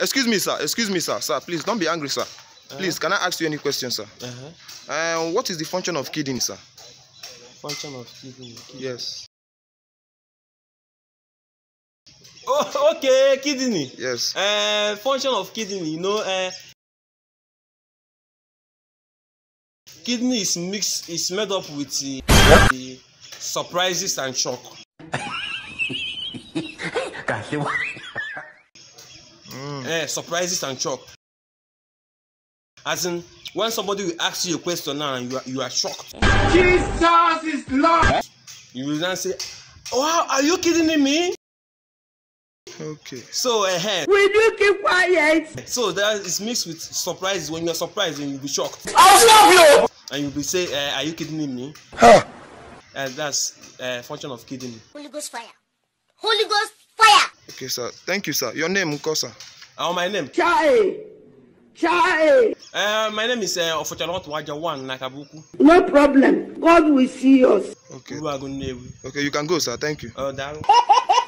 excuse me, sir. Excuse me, sir. Sir, please don't be angry, sir. Please, can I ask you any questions, sir? Uh-huh. Uh, what is the function of kidney, sir? Function of kidney. Yes. Oh, okay, kidney. Yes. Uh, function of kidney, you know, uh, kidney is mixed, is made up with the, the surprises and shock. Mm. Eh, surprises and shock. As in, when somebody will ask you a question now and you are, you are shocked, Jesus is Lord. you will then say, Wow, are you kidding me? Okay. So, uh, Will you keep quiet? so that is mixed with surprises. When you're surprised, and you'll be shocked. I'll slap you. And you'll be say, uh, Are you kidding me? Huh. And that's uh, function of kidding. Holy Ghost fire. Holy Ghost fire. Okay, sir. Thank you, sir. Your name, Nko, sir. Oh, my name. Chai. Chai. Uh, my name is uh, Ofochalot Wajawan Nakabuku. No problem. God will see us. Okay. Okay, you can go, sir. Thank you. Uh, that,